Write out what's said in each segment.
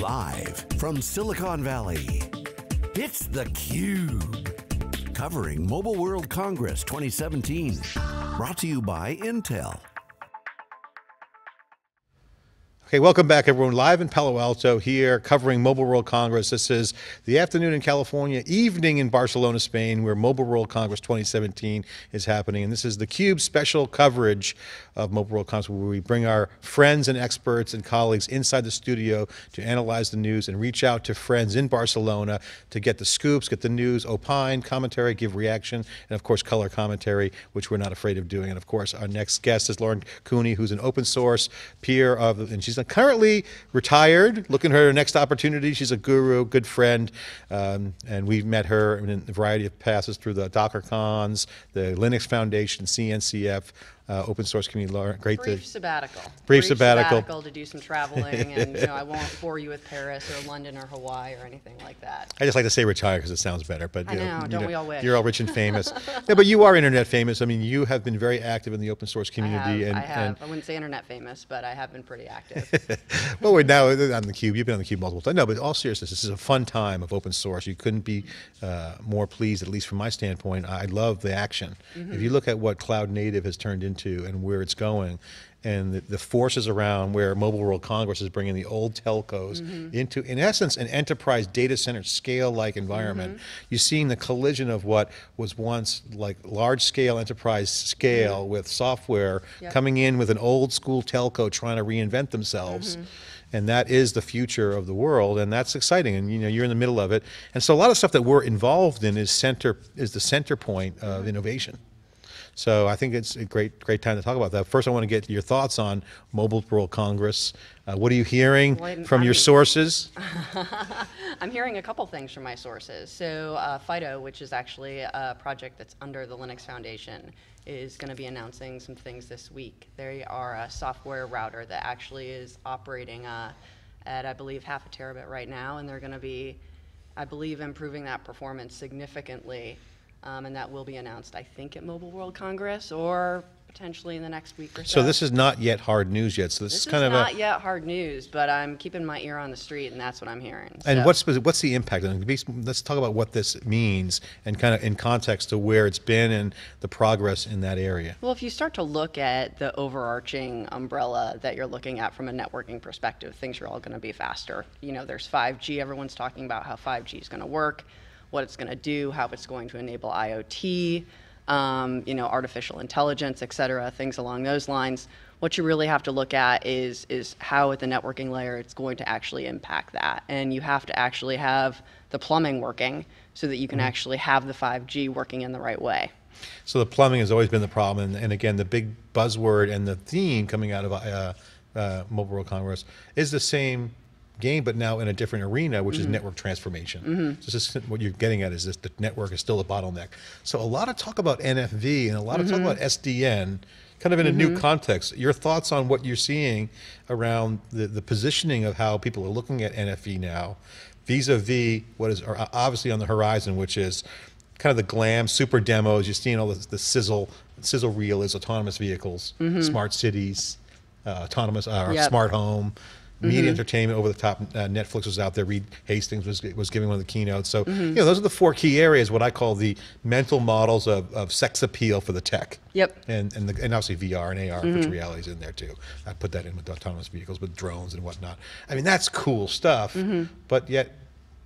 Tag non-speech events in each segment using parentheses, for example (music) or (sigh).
Live from Silicon Valley, it's theCUBE. Covering Mobile World Congress 2017. Brought to you by Intel. Okay, welcome back everyone. Live in Palo Alto here, covering Mobile World Congress. This is the afternoon in California, evening in Barcelona, Spain, where Mobile World Congress 2017 is happening. And this is the Cube special coverage of Mobile World Congress, where we bring our friends and experts and colleagues inside the studio to analyze the news and reach out to friends in Barcelona to get the scoops, get the news, opine, commentary, give reaction, and of course color commentary, which we're not afraid of doing. And of course, our next guest is Lauren Cooney, who's an open source peer of, and she's currently retired, looking for her next opportunity. She's a guru, good friend, um, and we've met her in a variety of passes through the DockerCons, the Linux Foundation, CNCF, uh, open source community. Laura, great brief to sabbatical. Brief, brief sabbatical. sabbatical. to do some traveling, and you know I won't bore you with Paris or London or Hawaii or anything like that. I just like to say retire because it sounds better. But I know, know don't you know, we all wish? You're all rich and famous. yeah, but you are internet famous. I mean, you have been very active in the open source community. I have. And, I, have. And I wouldn't say internet famous, but I have been pretty active. (laughs) well, we're now on the cube. You've been on the cube multiple times. No, but all seriousness, this is a fun time of open source. You couldn't be uh, more pleased, at least from my standpoint. I love the action. Mm -hmm. If you look at what cloud native has turned into and where it's going, and the, the, forces around where Mobile World Congress is bringing the old telcos mm -hmm. into, in essence, an enterprise data center scale-like environment. Mm -hmm. You're seeing the collision of what was once like large-scale enterprise scale mm -hmm. with software yep. coming in with an old school telco trying to reinvent themselves mm-hmm. and that is the future of the world and that's exciting and you know you're in the middle of it and so a lot of stuff that we're involved in is center is the center point of mm-hmm. innovation so I think it's a great, great time to talk about that. First, I want to get your thoughts on Mobile World Congress. Uh, what are you hearing well, from I'm, your sources? (laughs) I'm hearing a couple things from my sources. So uh, FD.io, which is actually a project that's under the Linux Foundation, is going to be announcing some things this week. They are a software router that actually is operating uh, at, I believe, half a terabit right now, and they're going to be, I believe, improving that performance significantly um, and that will be announced, I think, at Mobile World Congress or potentially in the next week or so. So this is not yet hard news yet. So this, this is kind is of not yet hard news, but I'm keeping my ear on the street, and that's what I'm hearing. And so. what's what's the impact? Let's talk about what this means and kind of in context to where it's been and the progress in that area. Well, if you start to look at the overarching umbrella that you're looking at from a networking perspective, things are all going to be faster. You know, there's 5G. Everyone's talking about how 5G is going to work what it's going to do, how it's going to enable IoT, um, you know, artificial intelligence, et cetera, things along those lines. What you really have to look at is, is how at the networking layer it's going to actually impact that. And you have to actually have the plumbing working so that you can mm -hmm. actually have the 5G working in the right way. So the plumbing has always been the problem. And, and again, the big buzzword and the theme coming out of uh, uh, Mobile World Congress is the same game, but now in a different arena, which mm -hmm. is mm-hmm. network transformation. Mm -hmm. So this is what you're getting at is this the network is still a bottleneck. So a lot of talk about NFV and a lot of talk mm-hmm. about SDN, kind of in a new mm-hmm. context. Your thoughts on what you're seeing around the, the positioning of how people are looking at NFV now, vis-a-vis what is obviously on the horizon, which is kind of the glam, super demos. You're seeing all the, the sizzle, sizzle reel is autonomous vehicles, smart cities, uh, autonomous, uh, yep. smart home, media mm -hmm. entertainment over the top. Uh, Netflix was out there. Reed Hastings was was giving one of the keynotes. So mm -hmm. you know those are the four key areas. What I call the mental models of, of sex appeal for the tech. Yep. And and, the, and obviously VR and AR, mm -hmm. virtual reality is in there too. I put that in with autonomous vehicles, with drones and whatnot. I mean that's cool stuff. Mm-hmm. But yet,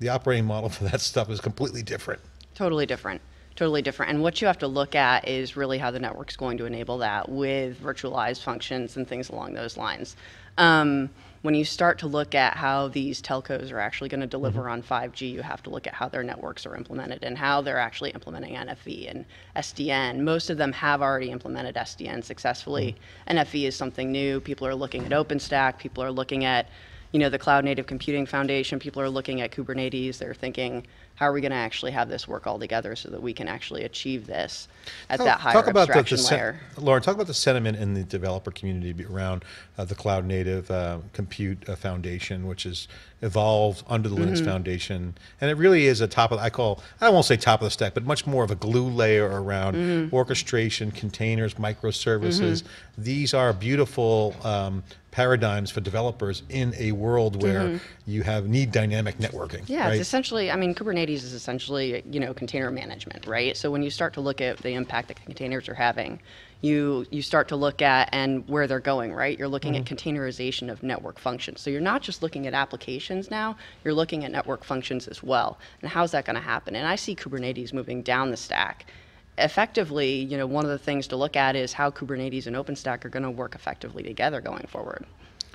the operating model (laughs) for that stuff is completely different. Totally different totally different. And what you have to look at is really how the network's going to enable that with virtualized functions and things along those lines. Um, when you start to look at how these telcos are actually going to deliver mm -hmm. on 5G, you have to look at how their networks are implemented and how they're actually implementing NFV and SDN. Most of them have already implemented SDN successfully. Mm -hmm. NFV is something new. People are looking at OpenStack. People are looking at you know, the Cloud Native Computing Foundation, people are looking at Kubernetes. They're thinking, how are we going to actually have this work all together so that we can actually achieve this at talk, that higher talk about abstraction the, the layer? Lauren, talk about the sentiment in the developer community around uh, the Cloud Native uh, Compute uh, Foundation, which has evolved under the mm -hmm. Linux mm-hmm. Foundation, and it really is a top of I call I won't say top of the stack, but much more of a glue layer around mm -hmm. orchestration, containers, microservices. Mm -hmm. These are beautiful um, paradigms for developers in a world where you have need dynamic networking. Mm-hmm. Yeah, right? it's essentially, I mean, Kubernetes is essentially, you know, container management, right? So when you start to look at the impact that containers are having, you you start to look at and where they're going, right? You're looking at mm-hmm. containerization of network functions. So you're not just looking at applications now, you're looking at network functions as well. And how's that going to happen? And I see Kubernetes moving down the stack. Effectively, you know, one of the things to look at is how Kubernetes and OpenStack are going to work effectively together going forward.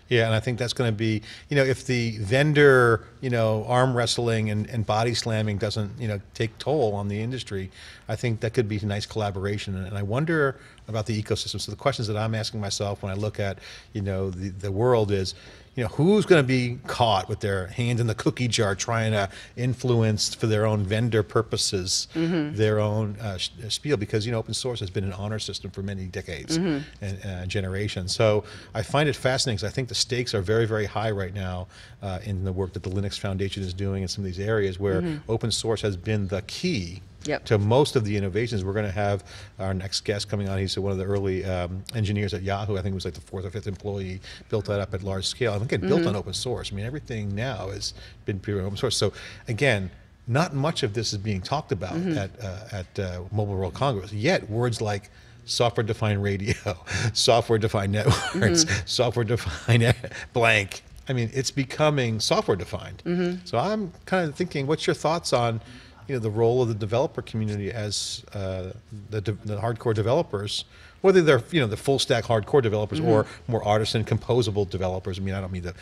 Yeah, and I think that's going to be, you know, if the vendor, you know, arm wrestling and, and body slamming doesn't, you know, take toll on the industry, I think that could be a nice collaboration. And I wonder about the ecosystem. So the questions that I'm asking myself when I look at, you know, the, the world is, you know, who's going to be caught with their hands in the cookie jar trying to influence for their own vendor purposes their own uh, spiel? Because, you know, open source has been an honor system for many decades and uh, generations. So I find it fascinating because I think the stakes are very, very high right now uh, in the work that the Linux Foundation is doing in some of these areas where open source has been the key Yep. to most of the innovations. We're going to have our next guest coming on. He's one of the early um, engineers at Yahoo. I think he was like the fourth or fifth employee, built that up at large scale. And again, built on open source. I mean, everything now has been pure open source. So again, not much of this is being talked about at uh, at uh, Mobile World Congress. Yet words like software-defined radio, (laughs) software-defined networks, (laughs) software-defined (laughs) blank. I mean, it's becoming software-defined. So I'm kind of thinking, what's your thoughts on, you know, the role of the developer community as uh, the, de- the hardcore developers, whether they're you know the full stack hardcore developers or more artisan composable developers. I mean, I don't mean to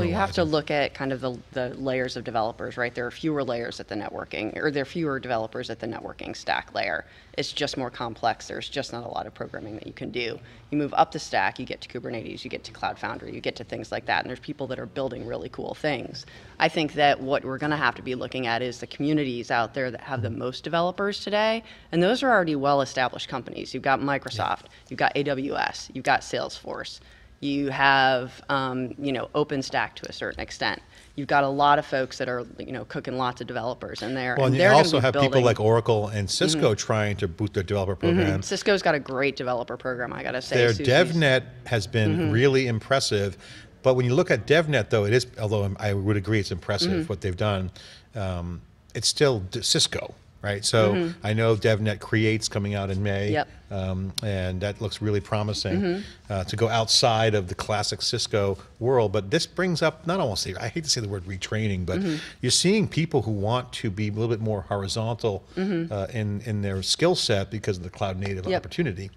Well, you have to look at kind of the, the layers of developers, right? There are fewer layers at the networking, or there are fewer developers at the networking stack layer. It's just more complex. There's just not a lot of programming that you can do. You move up the stack, you get to Kubernetes, you get to Cloud Foundry, you get to things like that, and there's people that are building really cool things. I think that what we're going to have to be looking at is the communities out there that have the most developers today, and those are already well-established companies. You've got Microsoft, you've got AWS, you've got Salesforce you have um, you know OpenStack to a certain extent. You've got a lot of folks that are you know cooking lots of developers in there. Well, and you they're also have people building- Mm-hmm. like Oracle and Cisco trying to boot their developer programs. Cisco's got a great developer program. I gotta say, Their Susie's- DevNet has been Mm-hmm. really impressive, but when you look at DevNet, though, it is. Although I'm- would agree, it's impressive Mm-hmm. what they've done. Um, it's still Cisco, right? So I know DevNet Create's coming out in May, Mm-hmm. Yep. um, and that looks really promising Mm-hmm. uh, to go outside of the classic Cisco world. But this brings up not almost I hate to say the word retraining, but Mm-hmm. you're seeing people who want to be a little bit more horizontal uh, in in their skill set because of the cloud native Mm-hmm. Yep. opportunity.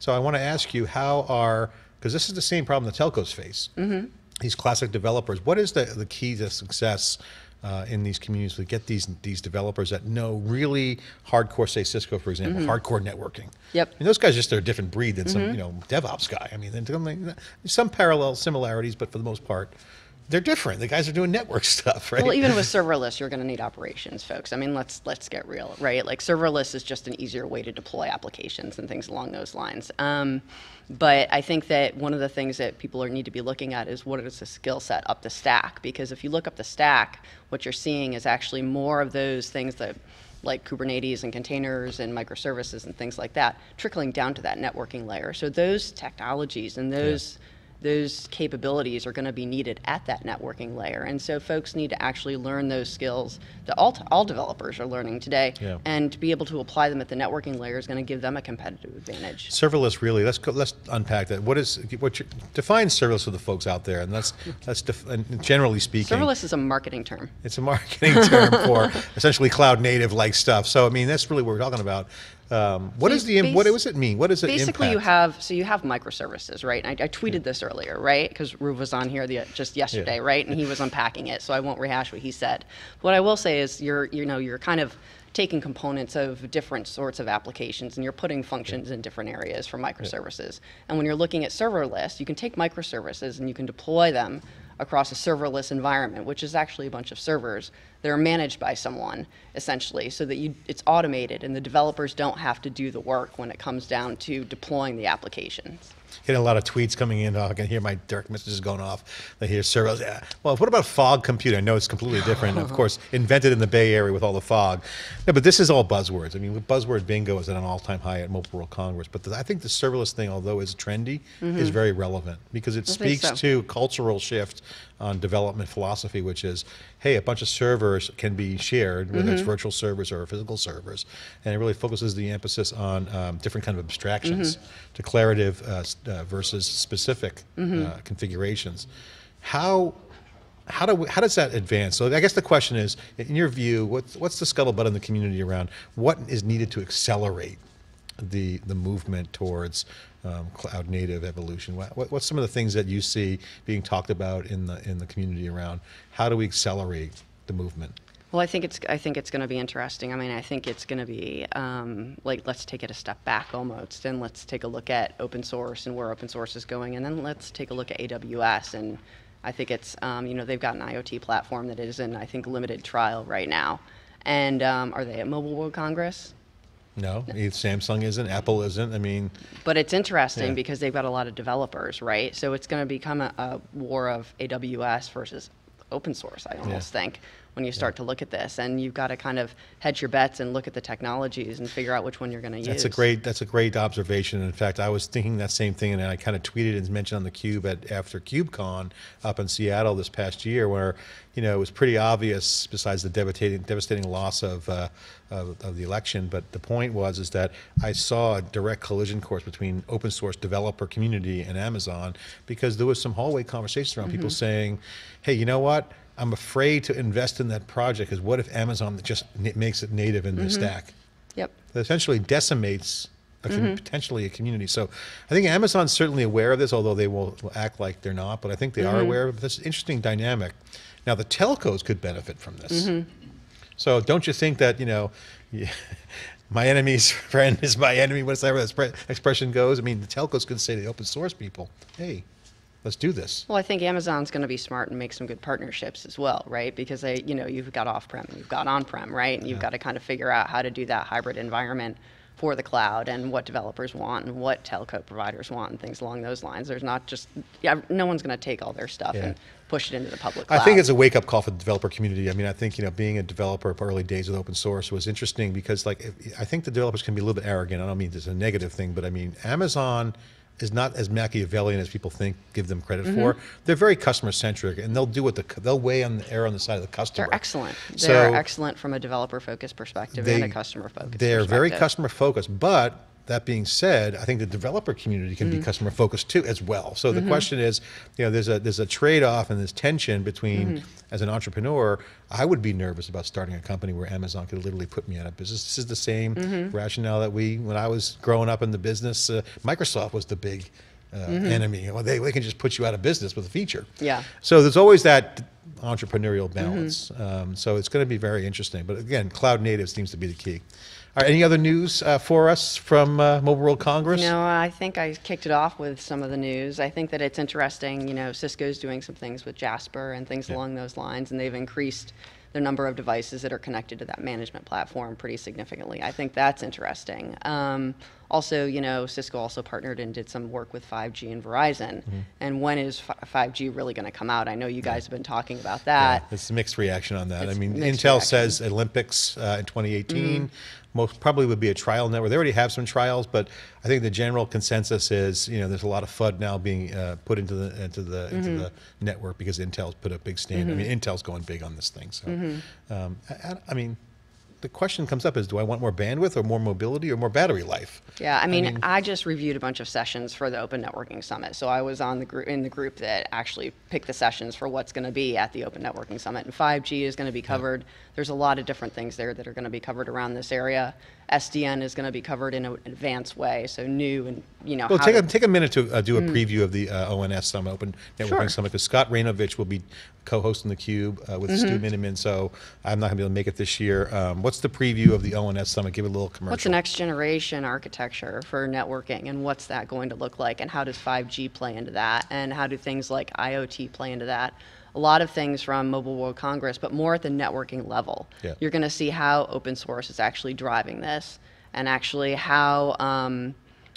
So I want to ask you how are because this is the same problem the telcos face. Mm-hmm. These classic developers. What is the the key to success? Uh, in these communities, we get these these developers that know really hardcore, say Cisco, for example, hardcore networking. Mm-hmm. Yep. And those guys just are a different breed than some you know DevOps guy. I mean, they're doing, like, some parallel similarities, but for the most part, they're different. The guys are doing network (laughs) stuff, right? Well, even with serverless, you're going to need operations, folks. I mean, let's let's get real, right? Like serverless is just an easier way to deploy applications and things along those lines. Um, but I think that one of the things that people are, need to be looking at is what is the skill set up the stack? Because if you look up the stack, what you're seeing is actually more of those things that like Kubernetes and containers and microservices and things like that, trickling down to that networking layer. So those technologies and those those capabilities are going to be needed at that networking layer. And so folks need to actually learn those skills that all, all developers are learning today. Yeah. And to be able to apply them at the networking layer is going to give them a competitive advantage. serverless really let's go, let's unpack that what is what you define serverless for the folks out there and let's def, and generally speaking Serverless is a marketing term. it's a marketing term for (laughs) essentially cloud native like stuff so i mean that's really what we're talking about um, what So is the what does it mean what does it Basically, you have so you have microservices, right? And I, I tweeted this earlier, right? Because Ruv was on here the, just yesterday, right? And he was unpacking it, so I won't rehash what he said. What I will say is, you're you know you're kind of taking components of different sorts of applications and you're putting functions in different areas for microservices. And when you're looking at serverless, you can take microservices and you can deploy them across a serverless environment, which is actually a bunch of servers that are managed by someone essentially, so that you it's automated and the developers don't have to do the work when it comes down to deploying the applications. Getting a lot of tweets coming in. Oh, I can hear my direct messages going off. I hear servers. Yeah. Well, what about fog computing? I know it's completely different. of (laughs) course, invented in the Bay Area with all the fog. No, but this is all buzzwords. I mean, buzzword bingo is at an all-time high at Mobile World Congress. But the, I think the serverless thing, although is trendy, is very relevant because it Mm-hmm. I speaks so. to cultural shift on development philosophy, which is, hey, a bunch of servers can be shared, whether Mm-hmm. it's virtual servers or physical servers, and it really focuses the emphasis on um, different kind of abstractions, Mm-hmm. declarative uh, uh, versus specific Mm-hmm. uh, configurations. How how do we, how does that advance? So I guess the question is, in your view, what's what's the scuttlebutt in the community around what is needed to accelerate the the movement towards um, cloud native evolution? What, what- what's some of the things that you see being talked about in the in the community around how do we accelerate the movement? Well, I think it's I think it's going to be interesting. I mean, I think it's going to be um, like let's take it a step back almost, and let's take a look at open source and where open source is going, and then let's take a look at AWS. And I think it's um, you know they've got an IoT platform that is in I think limited trial right now. And um, are they at Mobile World Congress? No, Samsung isn't, Apple isn't. I mean, But it's interesting Yeah. because they've got a lot of developers, right? So it's going to become a, a war of AWS versus open source, I almost think, when you start to look at this. And you've got to kind of hedge your bets and look at the technologies and figure out which one you're going to use. That's a great. That's a great observation. In fact, I was thinking that same thing, and I kind of tweeted and mentioned on the Cube at after KubeCon up in Seattle this past year, where you know it was pretty obvious. Besides the devastating devastating loss of, uh, of of the election, but the point was is that I saw a direct collision course between open source developer community and Amazon because there was some hallway conversations around people saying, "Hey, you know what?" I'm afraid to invest in that project because what if Amazon just n- makes it native in the mm-hmm. stack? Yep. that essentially decimates a com- mm-hmm. potentially a community. So I think Amazon's certainly aware of this, although they will, will act like they're not. But I think they are mm-hmm. aware of this interesting dynamic. Now the telcos could benefit from this. So don't you think that you know? (laughs) My enemy's friend is my enemy. What's that expression goes? I mean, the telcos could say to the open source people, "Hey, let's do this." Well, I think Amazon's going to be smart and make some good partnerships as well, right? Because they, you know, you've got off-prem, and you've got on-prem, right? And you've got to kind of figure out how to do that hybrid environment for the cloud and what developers want and what telco providers want and things along those lines. There's not just, yeah, no one's going to take all their stuff Yeah. and push it into the public cloud. I think it's a wake up call for the developer community. I mean, I think you know, being a developer of early days with open source was interesting because, like, I think the developers can be a little bit arrogant. I don't mean this is a negative thing, but I mean, Amazon is not as Machiavellian as people think give them credit Mm-hmm. for. They're very customer centric, and they'll do what the they'll weigh on the air on the side of the customer. They're excellent. So- They're excellent from a developer focused perspective and a customer focused They're very customer focused, but that being said, I think the developer community can Mm-hmm. be customer focused too as well. So the question is, you know, there's a there's a trade off and there's tension between Mm-hmm. as an entrepreneur, I would be nervous about starting a company where Amazon could literally put me out of business. This is the same Mm-hmm. rationale that we when I was growing up in the business, uh, Microsoft was the big uh, enemy. Well, they, they can just put you out of business with a feature. Mm-hmm. Yeah. So there's always that entrepreneurial Mm-hmm. balance. Um, so it's going to be very interesting. But again, cloud native seems to be the key. Right, any other news uh, for us from uh, Mobile World Congress? No, I think I kicked it off with some of the news. I think that it's interesting. You know, Cisco's doing some things with Jasper and things Yeah. along those lines, and they've increased the number of devices that are connected to that management platform pretty significantly. I think that's interesting. Um, also, you know, Cisco also partnered and did some work with 5G and Verizon. Mm-hmm. And when is 5G really going to come out? I know you guys have been talking about Yeah, that. it's a mixed reaction on that. I mean, Intel reaction. Mm-hmm. says Olympics uh, in 2018 most probably would be a trial network. They already have some trials, but I think the general consensus is, you know, there's a lot of FUD now being uh, put into the into the Mm-hmm. the network because Intel's put a big stand. I mean, Intel's going big on this thing. So, Mm-hmm. um, I- I mean, the question comes up is, do I want more bandwidth or more mobility or more battery life? Yeah, I mean, mean- I just reviewed a bunch of sessions for the Open Networking Summit. So I was on the group in the group that actually picked the sessions for what's going to be at the Open Networking Summit. And 5G is going to be covered. There's a lot of different things there that are going to be covered around this area. SDN is going to be covered in an advanced way, so new and you know. Well, take a, to- take a minute to uh, do a preview of the uh, ONS Summit, Open Networking Mm. Sure. Summit, because Scott Raynovich will be co-hosting the Cube uh, with Mm-hmm. Stu Miniman, so I'm not going to be able to make it this year. Um, what's the preview of the ONS Summit? Give it a little commercial. What's the next generation architecture for networking, and what's that going to look like, and how does 5G play into that, and how do things like IoT play into that? A lot of things from Mobile World Congress, but more at the networking level. Yeah. You're going to see how open source is actually driving this, and actually how. Um,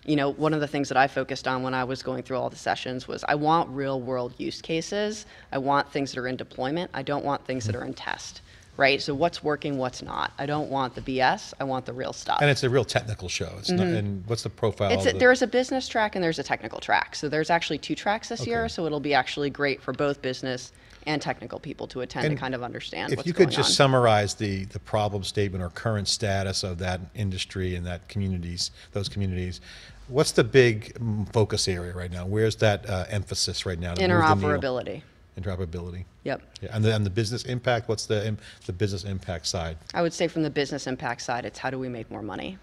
you know, one of the things that I focused on when I was going through all the sessions was I want real world use cases. I want things that are in deployment. I don't want things that are in test, right? So what's working, what's not. I don't want the BS. I want the real stuff. And it's a real technical show. It's not. And what's the profile? Mm-hmm. It's a, the- there's a business track and there's a technical track. So there's actually two tracks this year. So it'll be actually great for both business and technical people to attend And to kind of understand If you could just on. summarize the, the problem statement or current status of that industry and that communities, those communities, what's the big mm, focus area right now? Where's that uh, emphasis right now? to move the needle? Interoperability. Interoperability. Yep. Yeah, and the, and the business impact, what's the, the business impact side? I would say from the business impact side, it's how do we make more money?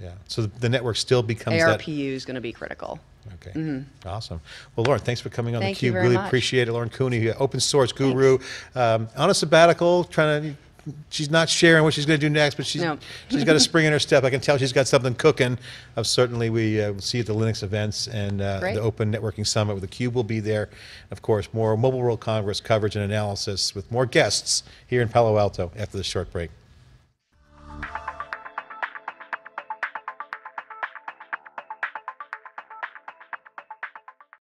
Yeah, so the- network still becomes that. ARPU is going to be critical. Okay, awesome. Well, Lauren, thanks for coming on Mm-hmm. Thank you theCUBE. very Really much. appreciate it. Lauren Cooney, open source guru, um, on a sabbatical, trying to, she's not sharing what she's going to do next, but she's, No. (laughs) she's got a spring in her step. I can tell she's got something cooking. Uh, Certainly, we uh, see at the Linux events and uh, the Open Networking Summit with theCUBE will be there. Of course, more Mobile World Congress coverage and analysis with more guests here in Palo Alto after this short break.